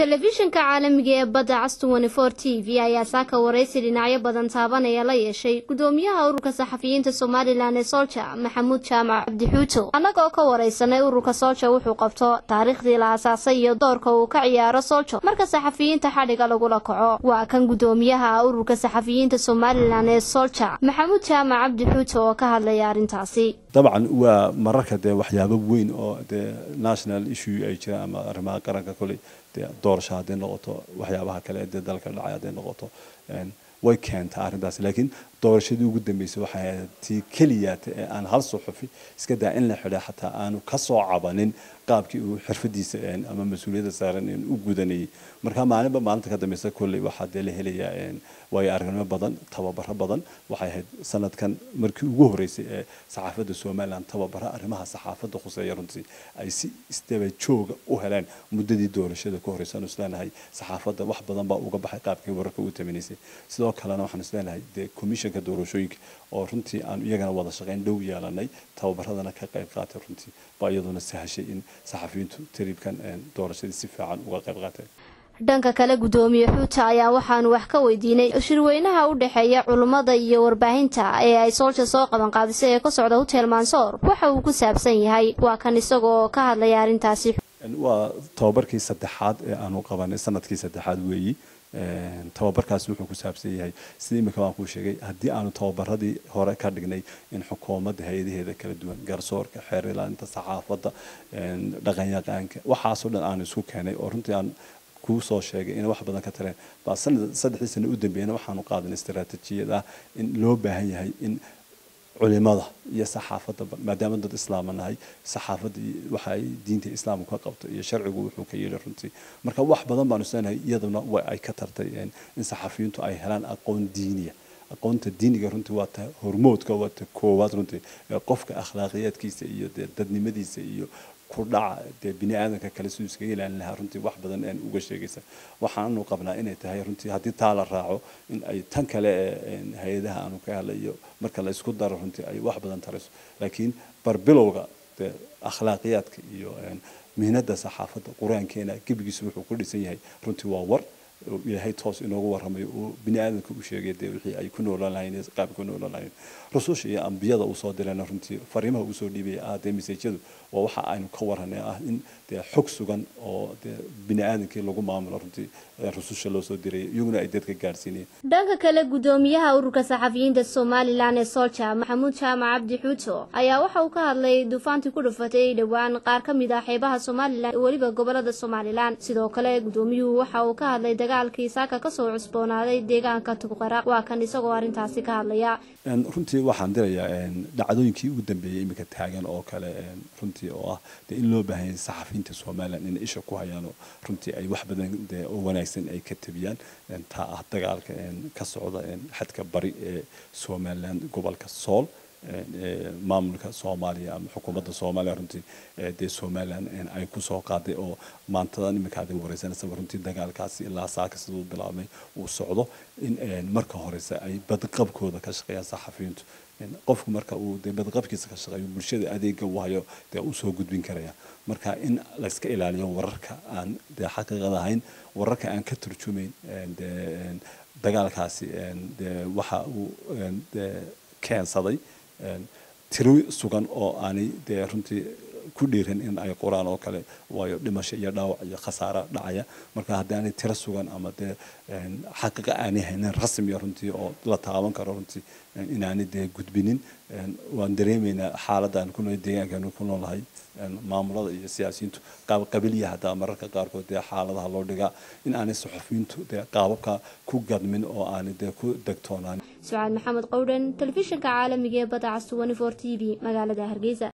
telefishinka caalamiga ee badda cas t v ayaa saaka waraysi dhinacyo badan taabanaya la yeeshay gudoomiyaha ururka saxafiyiinta somalilan ee solja maxamuud jaamac cabdi xuuto annagoo ka waraysanay ururka solja wuxuu qabto taariikhdii la asaasay iyo doorka uu ka ciyaaro soljo marka saxafiyiinta xadhiga lagula kaco waa kan gudoomiyaha ururka saxafiyiinta somalilan ee solja maxamuud jaamac cabdi xuuto oo ka hadlaya arrintaasi. Dabcan waa mararka dee waxyaabo weyn oo dee national issue ay jiraan ama arrimaha qaranka koley doorasho hadday noqoto waxyaabaha kale dee dalka dhacay hadday noqoto way keentaa arrintaas laakiin doorashadii ugu dambeysay waxay ahayd tii keliyaata ee aan hal suxufi iska daa in la xidha xataa aanu ka cabanin qaabkii uu xirfadiisa ama mas'uuliyadda saaran u gudanayay. Marka maalinba maalinta ka dambeysa kolley waxaa dee la helayaa waayo aragnimo badan tababaro badan. Waxay ahayd sanadkan markii ugu horeysay ee saxaafadda somalilan tababaro arrimaha saxaafadda khuseeya runtii ay si isdaba jooga u heleen muddadii doorashada ka horeysa aanu isleenahay saxaafadda wax badan baa uga baxay qaabkii wararka u taminaysay sidoo kalena waxaan isleenahay dee commissionka doorashooyinka oo runtii aan iyagana wada shaqayn dhow yeelanay tababaradana ka qayb qaatay runtii baa iyaduna sahashay in saxafiyiintu tariibkan doorashadii si fiican uga qayb qaateen dhanka kale gudoomiye xuuta ayaa waxaanu wax ka weydiinay. Shirweynaha u dhexeeya culummada iyo warbaahinta ee ay soolja soo qaban qaadisay ee ka socda hotel mansoor waxa uu ku saabsan yahay. Waa kan isagoo ka hadlaya arrintaasi waa tababarkii saddexaad ee aanu qabanay sannadkii saddexaad weeyi. Tababarkaas wuxuu ku saabsan yahay sida imika waan kuu sheegay haddii aanu tababaradii hore ka dhignay in xukuumadda hay'adaheeda kala duwan garsoorka xeer ilaalinta saxaafadda dhaqanyaqaanka waxaasoo dhan aanu isku keenay oo runtii aan kuu sheegay inay wax badan ka tareen. Baa sanad saddexdii sano u dambeeyana waxaanu qaadanay istaraatiijiyad ah in loo baahan yahay in culimada iyo saxaafadda maadaama dad islaama nahay saxaafadda waxa ay diinta islaamku ka qabto iyo sharcigu wuxuu ka yeeli runtii marka wax badan baanu isleenahay iyaduna way ay ka tartay in saxafiyiintu ay helaan aqoon diiniya aqoonta diiniga runtii waa ta hormoodka waa ta koowaad runtii qofka akhlaaqiyaadkiisa iyo dee dadnimadiisa iyo ku dhaca dee bini kale siduu iskaga ilaalin lahaa runtii wax badan aan uga sheegaysa. Waxaanu qabnaa inay tahay runtii haddii taa la raaco in ay tan kale ee hay'adaha aanu ka helayo marka la isku daro runtii ay wax badan tarayso. Laakiin barbilowga dee akhlaaqiyaadka iyo mihnada saxaafadda qur'aankeena gebigiisa wuxuu ku dhisan yahay runtii waa war ilaahay toos inoogu warramayo oo bini u sheegay dee wixii ay ku noolaan lahayn qaabka ku noolaan lahayn. Rususha iyo ambiyada uu soo dirayna runtii fariimaha uu soo dhiibaya ah dee masajadu waa waxa aynu ka waranay ah in dee xog sugan oo dee bini lagu maamulo runtii rususha loo soo diray iyaguna ay dadka gaarsiinayeen dhanka kale gudoomiyaha ururka saxafiyiinta somalilan ee solja maxamuud jaamac cabdi xuuto ayaa waxa uu ka hadlay duufaantii ku dhufatay dhowaan qaar ka mid ah xeebaha somalilan weliba gobollada somalilan sidoo kale gudoomiyuhu waxa uu ka hadlay dagaalkii saaka ka soo cusboonaaday deegaanka tuqara waa kan isagoo arrintaasi ka hadlaya. Runtii waxaan dirayaa dhacdooyinkii ugu dambeeyey iminka taagan oo kale runtii oo ah dee in loo baahanyay saxafiyiinta somalilan inay isha ku hayaan oo runtii ay wax badan dee oo wanaagsan ay ka tabiyaan taa ah dagaalka ka socda xadka bari ee somalilan gobolka sool maamulka soomaaliya ama xukuumadda soomaaliya runtii dee somalilan ay ku soo qaaday oo maantadan iminka wareysanaysaa runtii dagaalkaasi ilaa saaka siduu bilaabmay uu socdo in marka horeyse ay badqabkooda ka shaqeeyaan saxafiyiintu. Qofku marka uu dee badqabkiisa ka shaqeeyo bulshada adeega uu hayo dee uu soo gudbin karaya. Marka in layska ilaaliyo wararka aan dee xaqiiqad ahayn wararka aan ka turjumayn dagaalkaasi dee waxa uu keensaday tiro sugan oo aanay dee runtii ku dhiiran in ay qoraan oo kale waayo dhimasho iyo dhaawac iyo khasaara dhacaya. Marka haddii aanay tiro sugan ama dee xaqiiqa aanay haynin rasmiya runtii oo la taaban karo runtii inaanay dee gudbinin waan dareemaynaa xaaladaan ku nool deegaankaanu ku noolahay maamulada iyo siyaasiyiintu qaab qabiliya haddaa mararka qaarkood dee xaaladaha loo dhigaa in aanay saxufiyiintu dee qaababka ku gadmin oo aanay dee ku degtoonaan sucaad maxamed qowdhan telefishinka caalamiga ee badda cas t v magaalada hargeysa